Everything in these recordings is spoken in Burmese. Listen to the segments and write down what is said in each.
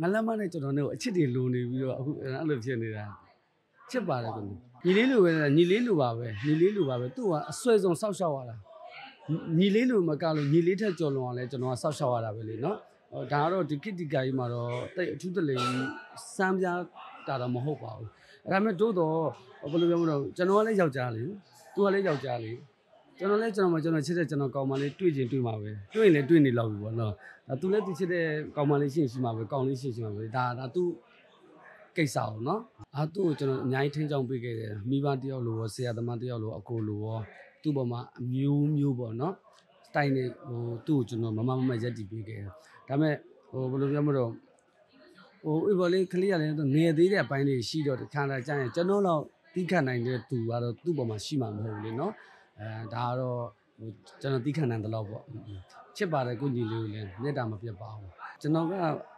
ငလမ်းမနဲ့ကျွန်တော်နဲ့ကိုအချစ်တွေလိုနေပြီးတော့အခုအဲ့လိုဖြစ်နေတာချစ်ပါတယ်ကွညီလေးလိုပဲညီလေးလိုပါပဲညီလေးလိုပါပဲသူ့ကအဆွဲဆုံးစောက်ရှောက်ရတာညီလေးလိုမကလို့ညီလေးထက်ကြော်လွန်အောင်လဲကျွန်တော်ကစောက်ရှောက်ရတာပဲလေနော်ဟိုဒါကတော့ဒီကိတ္တိကာကြီးမှာတော့တိတ်အထူးတလေစမ်းပြားတာတော့မဟုတ်ပါဘူးအဲ့ဒါမဲ့တို့တော့ဘယ်လိုပြောမလို့ကျွန်တော်ကလည်းယောက်ျားလေသူကလည်းယောက်ျားလေ ကျွန်တော်လည်းကျွန်တော်မှကျွန်တော်ချစ်တဲ့ကျွန်တော်ကောင်းမလေးတွေ့ချင်းတွေ့မှာပဲတွေ့ရင်လည်းတွေ့နေလောက်ပြီပေါ့နော်ဒါသူလည်းသူချစ်တဲ့ကောင်းမလေးရှင်းရှိမှာပဲကောင်းလေးရှင်းရှိမှာပဲဒါဒါသူကိစ္စအောင်နော်အာသူ့ကိုကျွန်တော်အများကြီးထင်းချောင်းပေးခဲ့တယ်မိဘတယောက်လိုရောဆရာသမားတယောက်လိုအကိုလိုရောသူ့ပေါ်မှာအမျိုးမျိုးပေါ့နော်စတိုင်နေဟိုသူ့ကိုကျွန်တော်မမမမရက်တည်ပေးခဲ့တယ်ဒါပေမဲ့ဟိုဘယ်လိုပြောမလို့ဟိုဥပလေးကလေးရလည်းငယ်သေးတဲ့အပိုင်းတွေရှိတော့တခါတည်းကြာရင်ကျွန်တော်တော့တီးခတ်နိုင်တဲ့သူကတော့သူ့ပေါ်မှာရှိမှာမဟုတ်ဘူးလေနော် အဲဒါကတော့ဟိုကျွန်တော်တီးခတ်နိုင်တယ်လို့ပေါ့ချစ်ပါတယ်ကိုညီလေးကိုလည်းမေတ္တာမပြတ်ပါဘူးကျွန်တော်က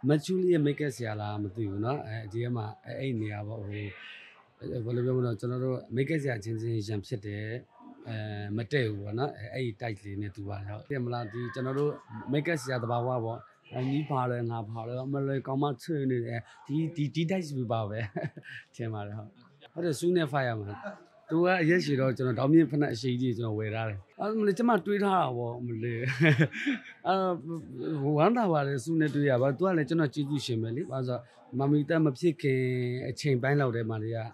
မချူလီရဲ့ make up ဆရာလားမသိဘူးเนาะအဲဒီကမှအဲ့နေရာပေါ့ဟိုဘယ်လိုပြောမလဲကျွန်တော်တို့ make up ဆရာချင်းချင်းရံဖြစ်တယ်အဲမတည့်ဘူးပေါ့နော်အဲအဲ့ဒီ tight လေးနဲ့တူပါတယ်ဟုတ်တယ်မလားဒီကျွန်တော်တို့ make up ဆရာတဘာဝပေါ့အနီးပါလဲငါပါလဲအမလေးကောင်းမချွေနေတယ်ဒီဒီဒီ tight ပဲပါပဲထင်ပါတယ်ဟုတ်ဟုတ်တယ်စူးနဲ့ fire မှာ သူကအရက်ရှိတော့ကျွန်တော်တောင်းမြင့်ဖက်နဲ့အရှိကြီးကျွန်တော်ဝယ်ထားတယ်အဲ့မလေးကျမတွေးထားတာပေါ့မလေးအာဝမ်းသာပါတယ်စူးနဲ့တွေးရပါသူကလည်းကျွန်တော်ကျေးဇူးရှင်ပဲလေဘာလို့ဆိုမမီတက်မဖြစ်ခင်အချိန်ပိုင်းလောက်တည်းမှာလေအာ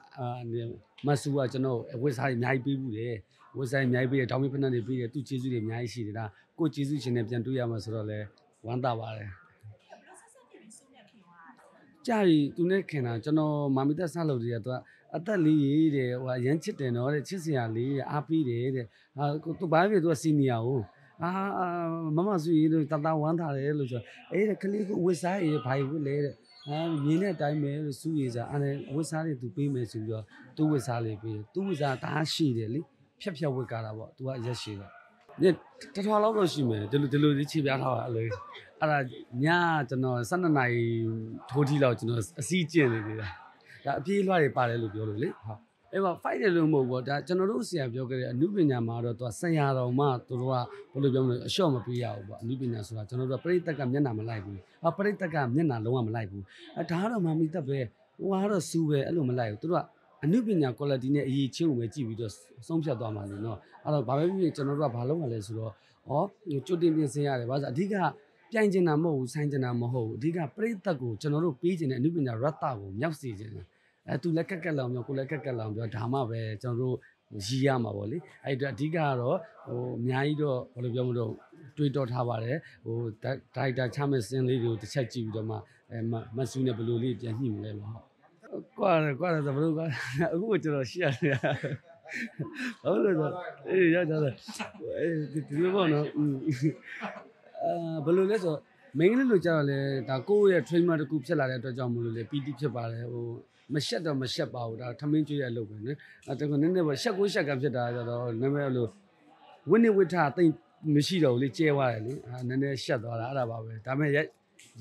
မဆူကကျွန်တော်ဝစ်စားအများကြီးပေးဘူးတယ်ဝစ်စားအများကြီးပေးတယ်တောင်းမြင့်ဖက်နဲ့ပေးတယ်သူကျေးဇူးတွေအများကြီးရှိတယ်ဒါကိုကျေးဇူးရှင်နဲ့ပြန်တွေးရမှာဆိုတော့လေဝမ်းသာပါတယ်ကြာပြီသူနဲ့ခင်တာကျွန်တော်မာမီတက်ဆလုပ်တယ်ကသူက အသက်လေးတဲ့ဟိုအရန်ချစ်တယ်နော်တဲ့ချစ်စရာလေးတဲ့အားပေးတယ်တဲ့ဟာသူဘာဖြစ်သူကစီနီယာကိုအာမမဆူရီလို့တတဝမ်းထားတယ်လို့ဆိုအေးတဲ့ကလေးကဝစ်စားရေးဘာဝစ်လဲတဲ့ဟာမြင်းတဲ့အတိုင်းပဲလို့စူးရစားအဲ့ဒါဝစ်စားတွေသူပေးမယ်ဆိုပြီးတော့သူ့ဝစ်စားလေးပေးတယ်သူ့ဝစ်စားတအားရှိတယ်လေဖြက်ဖြက်ဝစ်ကားတာပေါ့သူကရက်ရှိတယ်ညတထွာလောက်တော့ရှိမယ်ဒီလိုဒီလိုလေးခြေပြားထားတာအဲ့လိုအဲ့ဒါညကျွန်တော်12နာရီထိုးထီလောက်ကျွန်တော်အစီကျင့်နေသေးတယ် ဒါအပြေးလွှားတွေပါတယ်လို့ပြောလို့လေဟုတ်အဲ့မှာ fight တယ်လို့မဟုတ်ဘူးဒါကျွန်တော်တို့ဆရာပြောခဲ့တဲ့အမှုပညာမှာတော့သူကဆရာတော်မှသူတို့ကဘယ်လိုပြောမလဲအလျှော့မပေးရဘူးပေါ့အမှုပညာဆိုတာကျွန်တော်တို့ကပရိသတ်ကမျက်နှာမလိုက်ဘူးအပရိသတ်ကမျက်နှာလုံးဝမလိုက်ဘူးအဲဒါကတော့မမီတက်ပဲဟိုကတော့စူးပဲအဲ့လိုမလိုက်ဘူးသူတို့ကအမှုပညာ quality နဲ့အရေးချင်းကိုပဲကြည့်ပြီးတော့ဆုံးဖြတ်သွားမှာလေနော်အဲ့တော့ဘာပဲဖြစ်ဖြစ်ကျွန်တော်တို့ကဘာလုပ်မှလဲဆိုတော့ဩကျွတ်တင်ပြင်ဆင်ရတယ်ဘာလို့အဓိကပြိုင်ကျင်တာမဟုတ်ဘူးဆိုင်ကျင်တာမဟုတ်ဘူးအဓိကပရိသတ်ကိုကျွန်တော်တို့ပေးကျင်တဲ့အမှုပညာရတ္တကိုမြောက်စေခြင်း အဲသူလည်းကက်ကက်လောင်ပြောကိုလည်းကက်ကက်လောင်ပြောဒါမှပဲကျွန်တော်တို့ရည်ရမှာပေါ့လေအဲ့အတွက်အဓိကကတော့ဟိုအများကြီးတော့ဘယ်လိုပြောမလို့တွေးတောထားပါတယ်ဟိုဒါရိုက်တာချမဲ့စင်းလေးတွေကိုတစ်ချက်ကြည့်ပြီးတော့မှအဲမဆူနဲ့ဘယ်လိုလေးပြန်ညှိမလဲမဟုတ်ကွာကွာဆိုဘယ်လိုကအခုကျွန်တော်ရှေ့ရတယ်ဟုတ်လို့ဆိုအေးရကြတယ်အဲဒီဒီလိုပေါ့နော်အာဘယ်လိုလဲဆိုမင်းလေးလိုကြတော့လေဒါကိုယ့်ရဲ့ trainer တခုဖြစ်လာတဲ့အတွက်ကြောင့်မလို့လေ PT ဖြစ်ပါတယ်ဟို မရှက်တော့မရှက်ပါဘူးဒါထမင်းကျွေးရလုပ်ပဲနော်အဲတကယ်နည်းနည်းပဲရှက်ကိုရှက်ကဖြစ်တာကြတော့နည်းနည်းလို့ဝိနည်းဝိထသိမ့်မရှိတော့ဘူးလေကျဲသွားတယ်လေအဲနည်းနည်းရှက်သွားတာအဲ့ဒါပါပဲဒါပေမဲ့ရ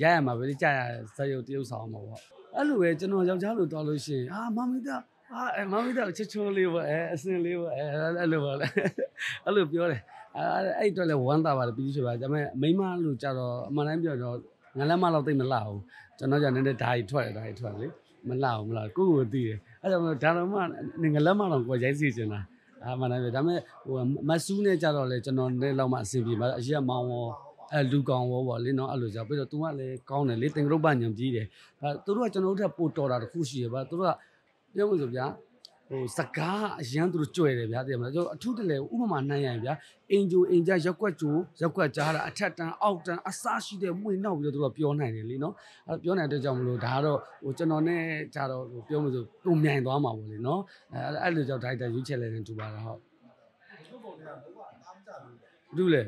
ရရမှာပဲလေကြာရဇယုတ်တရုပ်ဆောင်မှာပေါ့အဲ့လိုပဲကျွန်တော်ယောက်ျားလိုတော်လို့ရှိရင်အာမမီတာအာအဲမမီတာချစ်ချိုးလေးပေါ့အဲအစင်လေးပေါ့အဲအဲ့လိုပေါ့လေအဲ့လိုပြောတယ်အဲအဲ့အတွက်လည်းဝမ်းသာပါတယ်ပြီးဆိုပါဒါပေမဲ့မိမလို့ကြတော့အမှန်တိုင်းပြောတော့ငလမ်းမလောက်သိမလားဘူးကျွန်တော်じゃနည်းနည်းဓာတ်ထွက်တယ်ဓာတ်ထွက်လေ မလှအောင်မလှကိုကိုကိုသိတယ်အဲ့ဒါမှဒါတော့မှငလက်မတော့ကိုရိုက်စီချင်တာအာမနာပဲဒါပေမဲ့ဟိုမဆူးနဲ့ကြတော့လေကျွန်တော်လည်းလောက်မှအဆင်ပြေပါအရက်မောင်းရောအဲလူကောင်ရောပေါ့လေနော်အဲ့လိုကြောင့်ပြီးတော့ तू ကလည်းကောင်းတယ်လေတင်ကရုပ်ပညံကြီးတယ်အဲသူတို့ကကျွန်တော်တို့ထက်ပိုတော်တာတခုရှိရပါသူတို့ကပြောလို့ဆိုဗျာ ဟိုစကားအရန်သူတို့ကြွယ်တယ်ဗျာတည်မလားကျွန်တော်အထုတလဲဥပမာနိုင်ရရင်ဗျာအင်ဂျိုအင်ဂျာရက်ကွက်ဂျိုရက်ကွက်ကြားတာအထက်တန်းအောက်တန်းအစရှိတဲ့မွေနောက်ပြီးတော့သူတို့ပြောနိုင်တယ်လीနော်အဲပြောနိုင်တဲ့အတွက်ကြောင့်မလို့ဒါကတော့ဟိုကျွန်တော်နဲ့ကြတော့ဟိုပြောမလို့ပုံမြိုင်သွားမှာပေါ့လေနော်အဲအဲ့လိုကြောင့်ဒိုက်တာရွေးချက်လဲနေတူပါတော့ဟုတ်ဘူးလေ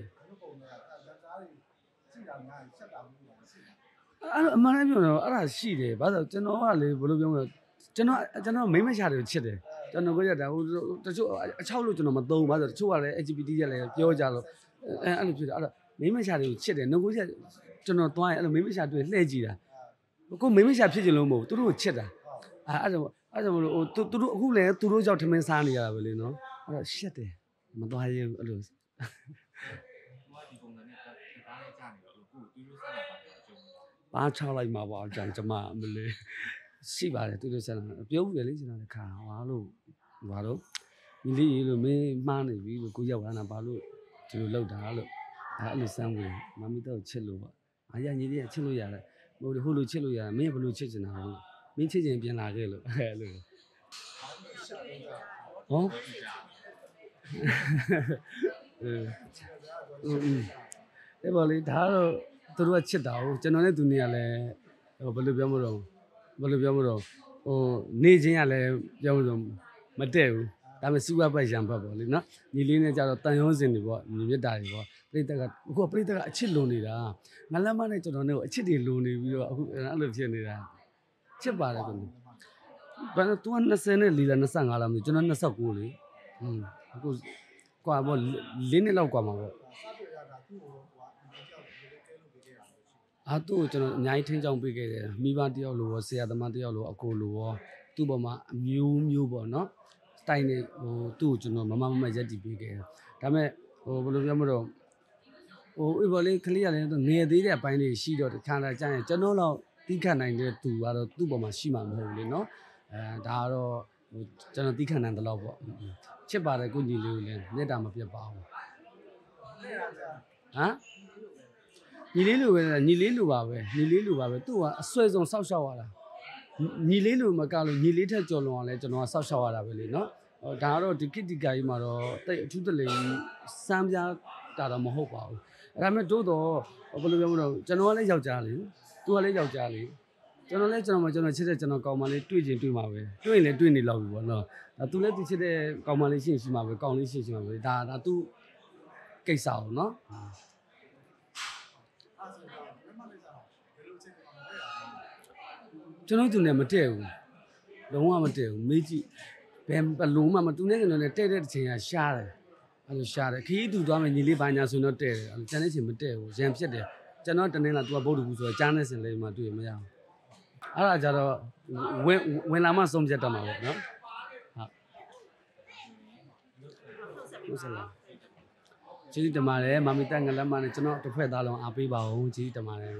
အဲ့အမှန်တမ်းပြောတော့အဲ့ဒါရှိတယ်ဘာလို့ကျွန်တော်ကလေဘယ်လိုပြောမလဲကျွန်တော်ကျွန်တော်မိမရှာတွေကိုချစ်တယ် ကျွန်တော်ကရတာဟိုတချို့အချောက်လို့ကျွန်တော်မသုံးပါဆိုတချို့ကလည်း LGBT ရလည်းပြောကြလို့အဲအဲ့လိုဖြစ်တယ်အဲ့တော့မိမရှာတွေကိုချစ်တယ်ငကိုကကျွန်တော်သွားရင်အဲ့လိုမိမရှာတွေလှည့်ကြည့်တာကိုမိမရှာဖြစ်ချင်လို့မဟုတ်ဘူးသူတို့ကိုချစ်တာအဲအဲ့ဒါအဲ့ဒါမလို့ဟိုသူတို့အခုလည်းသူတို့ကြောင့်ထမင်းစားနေရတာပဲလေနော်အဲ့တော့ရှက်တယ်မသွားရင်အဲ့လိုဒီပုံစံနဲ့တားလေးကြာနေတော့အခုတွေးလို့ဆက်တာပါကြုံပါချလိုက်မှာပါကြံကျမအမလေးရှိပါတယ်သူတို့ဆက်လာပြောဘူးလေကျွန်တော်လည်းခါဟာလို့ ဘာလို့ညီလေးရေလို့မင်းမှားနေပြီလို့ကိုရောက်လာတာဘာလို့ဒီလိုလောက်တာလို့အဲအဲ့လိုစမ်းဝင်မမီတော့ချစ်လို့ပေါ့အာရညီလေးကချစ်လို့ရတယ်ဟိုဟိုလိုချစ်လို့ရတယ်မင်းဘယ်လိုချစ်ချင်တာလဲမင်းချစ်ချင်ပြန်လာခဲ့လို့အဲလိုဟောအဲအဲပေါ်လေဒါတော့သူတို့ကချစ်တာဟုတ်ကျွန်တော်နဲ့သူနေရလဲဟိုဘယ်လိုပြောမလို့ဘယ်လိုပြောမလို့ဟိုနေချင်းကလည်းပြောမလို့ မတည့်ဘူးဒါပေမဲ့စူပါပတ်ရံပတ်ပေါ့လေနော်ညီလေးနဲ့ကြတော့တန်ရုံးစင်တွေပေါ့ညီမြတ်တာတွေပေါ့ပြိတ္တကအခုကပြိတ္တကအချစ်လုံနေတာငလမ်းမနဲ့ကျွန်တော်နဲ့အချစ်တွေလုံနေပြီးတော့အခုအဲ့လိုဖြစ်နေတာချစ်ပါတယ်ကွဘယ်တော့ तू 20နဲ့လီလာ25လားမသိဘူးကျွန်တော်29လေอืมအခုကွာပေါ့၄နှစ်လောက်ကွာမှာပေါ့အာသူ့ကိုကျွန်တော်အများကြီးထင်းချောင်းပေးခဲ့တယ်မိဘတယောက်လိုရောဆရာသမားတယောက်လိုအကိုလိုရောသူ့ပေါ်မှာအမျိုးမျိုးပေါ့နော်စ တိုင်နေဟိုသူ့ကိုကျွန်တော်မမမမရက်တည်ပေးခဲ့တယ်ဒါပေမဲ့ဟိုဘယ်လိုပြောမလို့ဟိုဥပလေးကလေးရတယ်ငယ်သေးတဲ့အပိုင်းတွေရှိတော့တခါတည်းကျရင်ကျွန်တော်တော့တီးခတ်နိုင်တဲ့သူကတော့သူ့ပေါ်မှာရှိမှာမဟုတ်ဘူးလေနော်အဲဒါကတော့ဟိုကျွန်တော်တီးခတ်နိုင်တဲ့လောက်ပေါ့ချစ်ပါတယ်ကိုညီလေးကိုလည်းမျက်တာမပြတ်ပါဘူးဟမ်ညီလေးလိုပဲညီလေးလိုပါပဲညီလေးလိုပါပဲသူကအဆွဲဆုံးစောက်ရှောက်ရတာ ညီလေးလိုမကလို့ညီလေးထက်ကြော်လွန်အောင်လဲကျွန်တော်ကစောက်ရှောက်ရတာပဲလေနော်ဟောဒါကတော့ဒီကိတ္တိကာကြီးမှာတော့တိတ်အထူးတလေစမ်းပြားတာတော့မဟုတ်ပါဘူးအဲ့ဒါမဲ့တို့တော့ဘယ်လိုပြောမလို့ကျွန်တော်ကလည်းယောက်ျားလေသူကလည်းယောက်ျားလေကျွန်တော်လည်းကျွန်တော်မှကျွန်တော်ချစ်တဲ့ကျွန်တော်ကောင်းမလေးတွေ့ချင်းတွေ့မှာပဲတွေ့ရင်လည်းတွေ့နေလောက်ပြီပေါ့နော်ဒါသူလည်းသူချစ်တဲ့ကောင်းမလေးရှင်းရှိမှာပဲကောင်းလေးရှင်းရှိမှာပဲဒါဒါသူကိစ္စအောင်နော် ကျွန်တော်သူနဲ့မတည့်ဘူးလုံးဝမတည့်ဘူးမေးကြည့်ဘယ်ဘလုံးမှမသူနဲ့ကျွန်တော်နဲ့တဲ့တဲ့တစ်ချိန်ကရှားတယ်အဲ့လိုရှားတယ်ခီးသူသွားမယ်ညီလေးဘာညာဆိုတော့တဲ့တယ်အဲ့လိုကျန်တဲ့ချိန်မတည့်ဘူးရံဖြစ်တယ်ကျွန်တော်တနေ့လာသူကဗုဒ္ဓဘူးဆိုတော့ကြားနေစင်လေးမှတွေ့မရဘူးအဲ့ဒါကြတော့ဝင်ဝင်လာမှဆုံးဖြတ်တော့မှာပေါ့နော်ဟုတ်ဟုတ်ဆလာကျေးဇူးတင်ပါတယ်မမီတက်ငလက်မနဲ့ကျွန်တော်တစ်ဖက်သားလုံးအားပေးပါဦးကျေးဇူးတင်ပါတယ်